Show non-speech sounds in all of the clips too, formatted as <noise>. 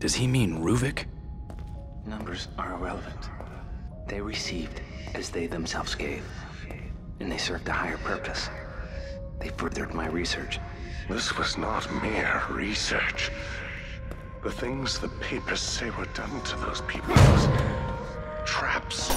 Does he mean Ruvik? Numbers are irrelevant. They received as they themselves gave. And they served a higher purpose. They furthered my research. This was not mere research. The things the papers say were done to those people was traps.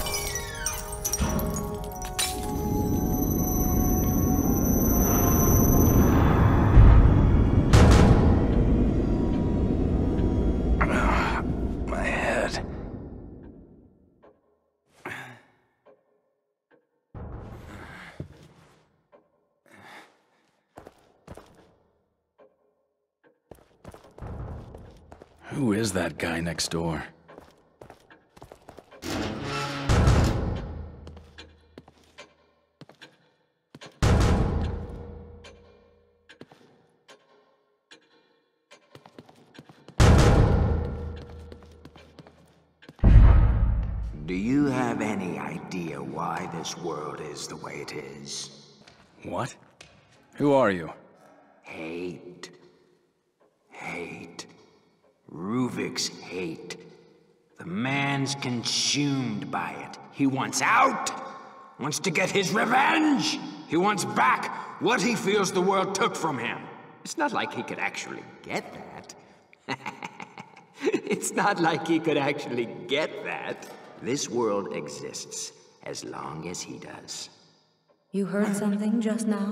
That guy next door? Do you have any idea why this world is the way it is? What? Who are you? Hate. Hate. Ruvik's hate. The man's consumed by it. He wants out. Wants to get his revenge. He wants back what he feels the world took from him. It's not like he could actually get that. <laughs> it's not like he could actually get that. This world exists as long as he does. You heard something just now?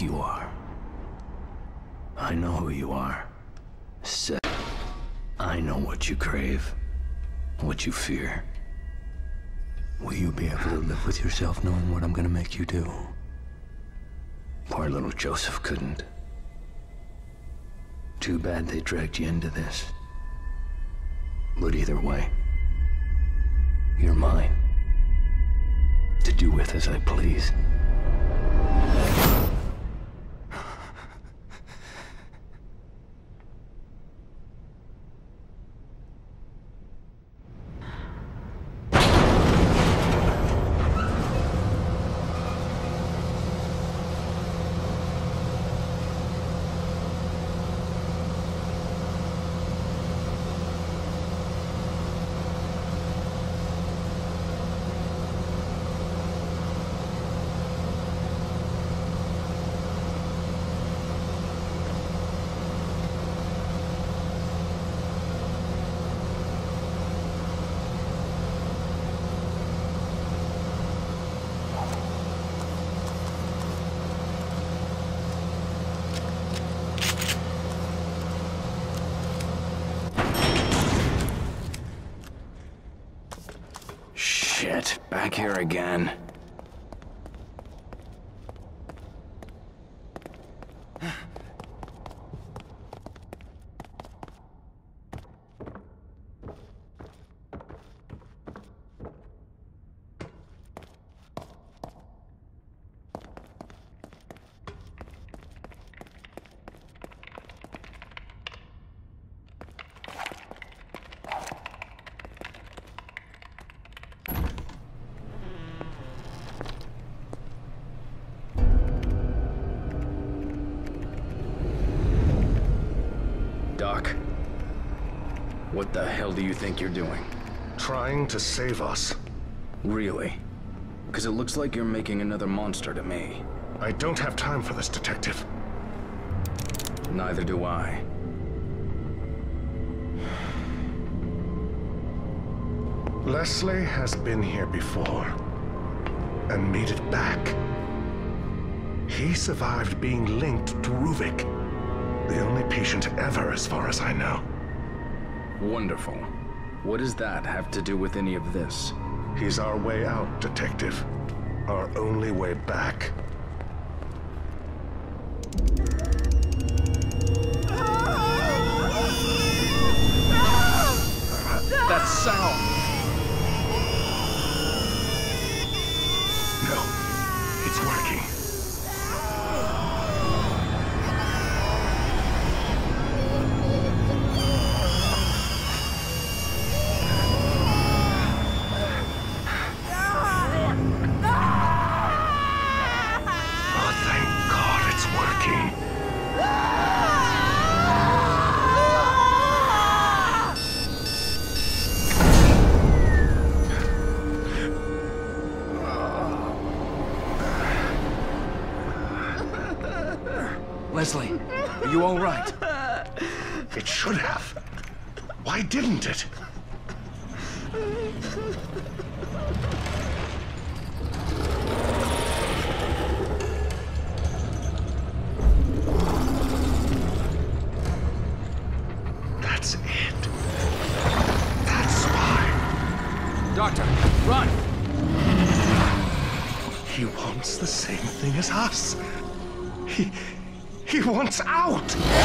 You are? I know who you are. Set. I know what you crave. What you fear. Will you be able to live with yourself knowing what I'm gonna make you do? Poor little Joseph couldn't. Too bad they dragged you into this. But either way, you're mine. To do with as I please. Back here again. Think you're doing? Trying to save us. Really? Because it looks like you're making another monster to me. I don't have time for this, Detective. Neither do I. Leslie has been here before. And made it back. He survived being linked to Ruvik. The only patient ever, as far as I know. Wonderful. What does that have to do with any of this? He's our way out, Detective. Our only way back. Wants out!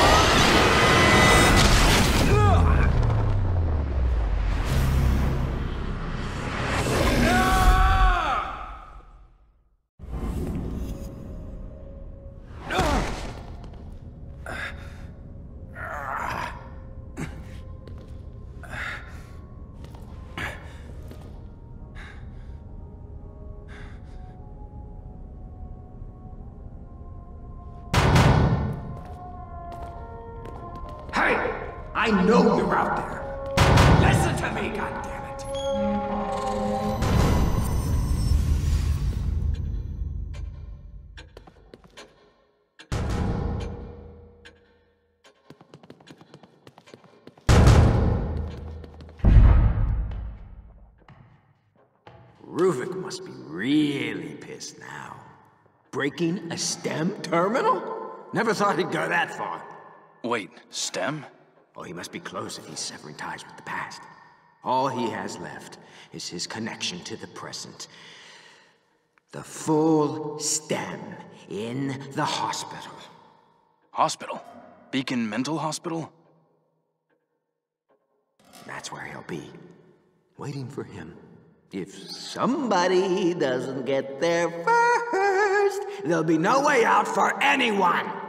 Breaking a STEM terminal? Never thought he'd go that far. Wait, STEM? Oh, he must be close if he's severing ties with the past. All he has left is his connection to the present. The full STEM in the hospital. Hospital? Beacon Mental Hospital? That's where he'll be. Waiting for him. If somebody doesn't get there first, there'll be no way out for anyone!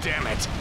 Damn it!